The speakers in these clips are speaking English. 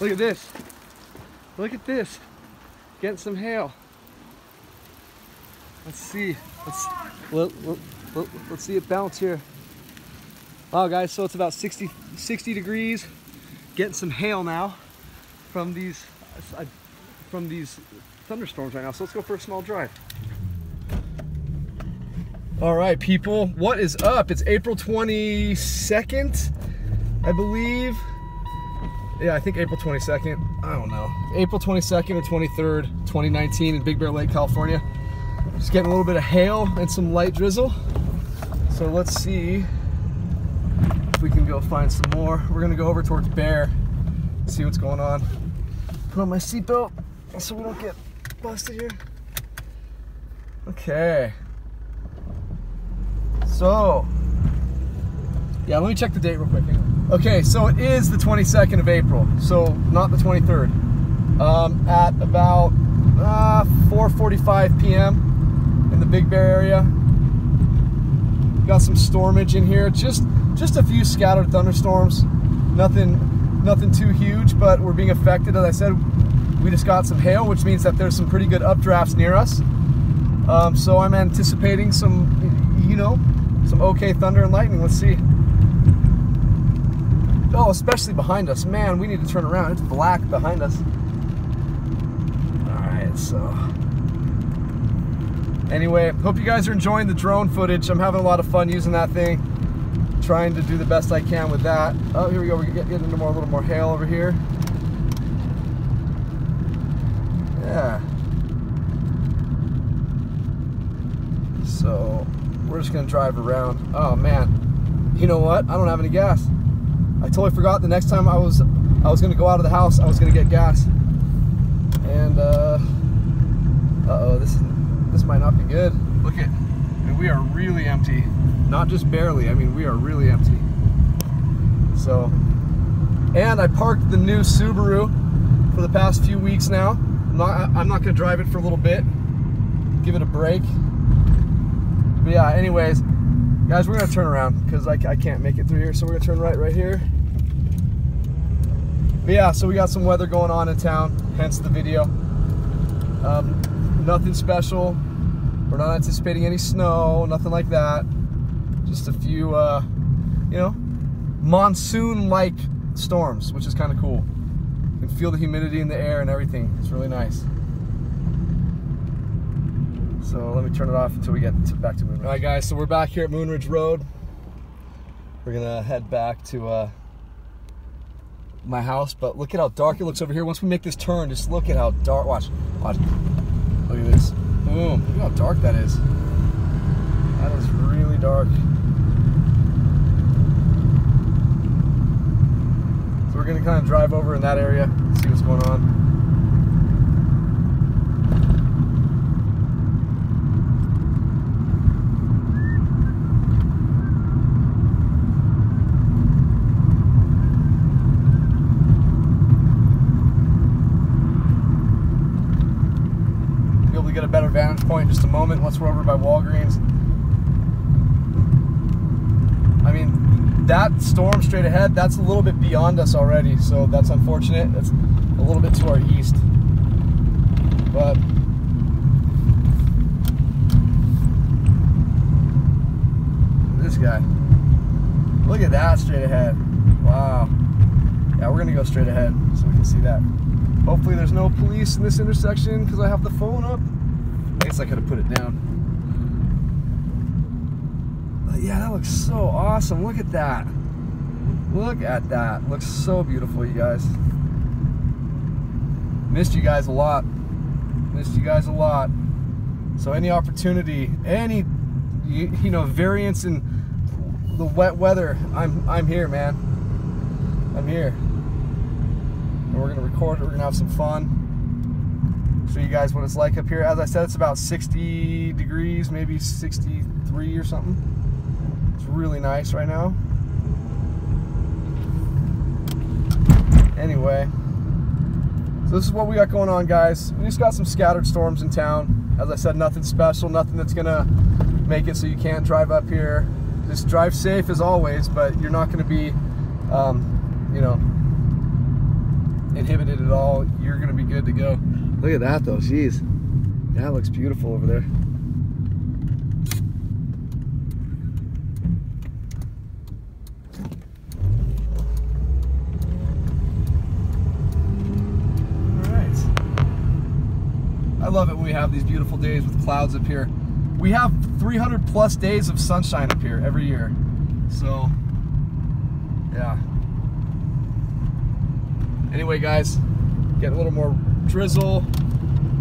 Look at this. Look at this. Getting some hail. Let's see. Let's let, let, let, let's see it bounce here. Wow, guys, so it's about 60, 60 degrees. Getting some hail now from these uh, from these thunderstorms right now. So let's go for a small drive. All right, people, what is up? It's April 22nd, I believe. Yeah, I think April 22nd. I don't know. April 22nd or 23rd, 2019 in Big Bear Lake, California. Just getting a little bit of hail and some light drizzle. So let's see if we can go find some more. We're gonna go over towards Bear, see what's going on. Put on my seatbelt so we don't get busted here. Okay. So, yeah, let me check the date real quick. Okay, so it is the 22nd of April, so not the 23rd. Um, at about uh, 4.45 p.m. in the Big Bear area. Got some stormage in here, just just a few scattered thunderstorms. Nothing, nothing too huge, but we're being affected. As I said, we just got some hail, which means that there's some pretty good updrafts near us. Um, so I'm anticipating some, you know, some okay thunder and lightning. Let's see. Oh, especially behind us. Man, we need to turn around. It's black behind us. All right, so. Anyway, hope you guys are enjoying the drone footage. I'm having a lot of fun using that thing. Trying to do the best I can with that. Oh, here we go. We're getting into more, a little more hail over here. Yeah. So, we're just gonna drive around. Oh man, you know what? I don't have any gas. I totally forgot the next time I was I was gonna go out of the house, I was gonna get gas. And uh, uh oh, this this might not be good. Look at, we are really empty. Not just barely. I mean, we are really empty. So, and I parked the new Subaru for the past few weeks now. I'm not, I'm not gonna drive it for a little bit. Give it a break. But yeah, anyways, guys, we're gonna turn around because I, I can't make it through here. So we're gonna turn right right here. But yeah, so we got some weather going on in town, hence the video. Um, nothing special. We're not anticipating any snow, nothing like that. Just a few, uh, you know, monsoon-like storms, which is kind of cool. You can feel the humidity in the air and everything. It's really nice. So let me turn it off until we get to, back to Moonridge. All right, guys, so we're back here at Moonridge Road. We're gonna head back to uh, my house, but look at how dark it looks over here. Once we make this turn, just look at how dark, watch, watch. Look at this, boom, look how dark that is. That is really dark. So we're gonna kind of drive over in that area, see what's going on. get a better vantage point in just a moment once we're over by Walgreens. I mean, that storm straight ahead, that's a little bit beyond us already, so that's unfortunate. That's a little bit to our east. But this guy. Look at that straight ahead. Wow. Yeah, we're gonna go straight ahead so we can see that. Hopefully there's no police in this intersection because I have the phone up. I guess I could have put it down. But yeah, that looks so awesome. Look at that. Look at that. Looks so beautiful, you guys. Missed you guys a lot. Missed you guys a lot. So any opportunity, any you, you know variance in the wet weather, I'm I'm here, man. I'm here. And we're gonna record it. We're gonna have some fun show you guys what it's like up here. As I said, it's about 60 degrees, maybe 63 or something. It's really nice right now. Anyway, so this is what we got going on, guys. We just got some scattered storms in town. As I said, nothing special, nothing that's gonna make it so you can't drive up here. Just drive safe as always, but you're not gonna be, um, you know, inhibited at all, you're gonna be good to go. Look at that though, jeez. That looks beautiful over there. I love it when we have these beautiful days with clouds up here. We have 300 plus days of sunshine up here every year. So, yeah. Anyway, guys, get a little more drizzle.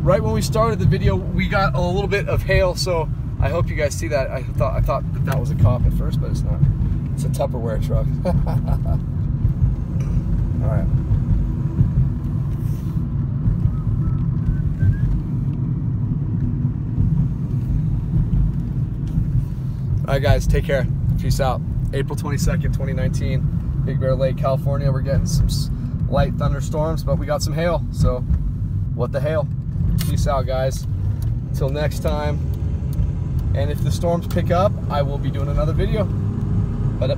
Right when we started the video, we got a little bit of hail, so I hope you guys see that. I thought I thought that that was a cop at first, but it's not. It's a Tupperware truck. All right. All right, guys, take care. Peace out. April 22nd, 2019, Big Bear Lake, California. We're getting some light thunderstorms, but we got some hail. So, what the hail? Peace out, guys. Until next time. And if the storms pick up, I will be doing another video. But. Uh,